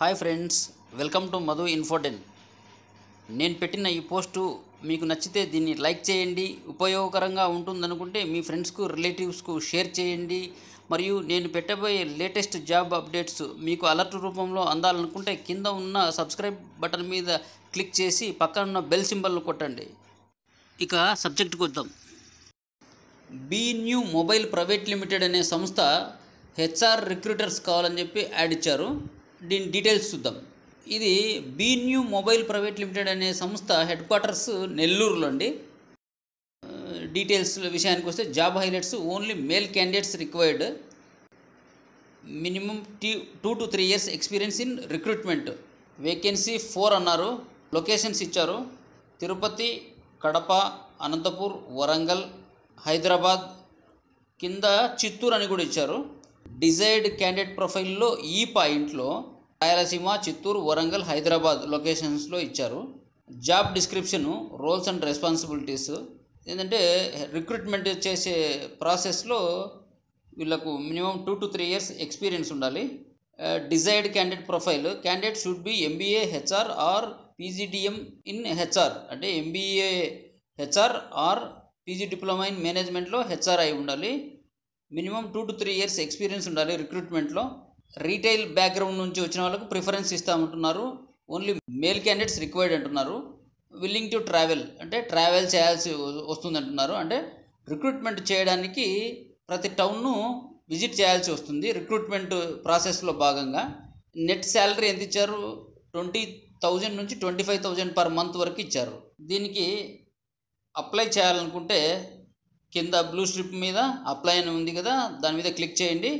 Hi friends welcome to Madhu Infotain. నేను పెట్టిన ఈ పోస్టు మీకు నచ్చితే దీన్ని లైక్ చేయండి ఉపయోగకరంగా ఉంటుందనుకుంటే మీ ఫ్రెండ్స్కు రిలేటివ్స్కు షేర్ చేయండి. మరియు నేను పెట్టబోయే లేటెస్ట్ జాబ్ అప్డేట్స్ మీకు అలర్ట్ రూపంలో అందాలనుకుంటే కింద ఉన్న సబ్స్క్రైబ్ బటన్ మీద క్లిక్ చేసి పక్కన ఉన్న బెల్ సింబల్ను కొట్టండి. ఇక సబ్జెక్టుకు వద్దాం. B New mobile private limited అనే సంస్థ హెచ్ఆర్ రిక్రూటర్స్ కావాలని చెప్పి యాడ్ ఇచ్చారు. దీని డీటెయిల్స్ చూద్దాం. ఇది బీన్యూ మొబైల్ ప్రైవేట్ లిమిటెడ్ అనే సంస్థ హెడ్ క్వార్టర్స్ నెల్లూరులో అండి. డీటెయిల్స్ విషయానికి వస్తే job highlights only male candidates required. Minimum tea two to three years experience in recruitment. Vacancy four అన్నారు లొకేషన్స్ ఇచ్చారు. తిరుపతి కడప అనంతపూర్ వరంగల్ హైదరాబాద్ కింద చిత్తూరు అని కూడా ఇచ్చారు. డిజైర్డ్ క్యాండిడేట్ ప్రొఫైల్లో ఈ పాయింట్లో రాయలసీమ చిత్తూరు వరంగల్ హైదరాబాద్ లొకేషన్స్లో ఇచ్చారు. Job description roles and responsibilities. ఏంటంటే రిక్రూట్మెంట్ చేసే ప్రాసెస్లో వీళ్ళకు minimum two to three years experience ఉండాలి. Desired candidate profile candidate should be MBA HR or PGDM in HR అంటే MBA HR or PG diploma in మేనేజ్మెంట్లో హెచ్ఆర్ అయి ఉండాలి. Minimum two to three years experience ఉండాలి రిక్రూట్మెంట్లో. Retail background నుంచి వచ్చిన వాళ్ళకు ప్రిఫరెన్స్ ఇస్తామంటున్నారు. ఓన్లీ మేల్ క్యాండిడేట్స్ రిక్వైర్డ్ అంటున్నారు. విల్లింగ్ టు ట్రావెల్ అంటే ట్రావెల్ చేయాల్సి వస్తుంది అంటున్నారు అంటే రిక్రూట్మెంట్ చేయడానికి ప్రతి టౌన్ను విజిట్ చేయాల్సి వస్తుంది రిక్రూట్మెంట్ ప్రాసెస్లో భాగంగా. నెట్ శాలరీ ఎంత ఇచ్చారు? ట్వంటీ థౌజండ్ నుంచి twenty five thousand per month వరకు ఇచ్చారు. దీనికి అప్లై చేయాలనుకుంటే కింద బ్లూ స్ట్రిప్ మీద అప్లై అని ఉంది కదా దాని మీద క్లిక్ చేయండి.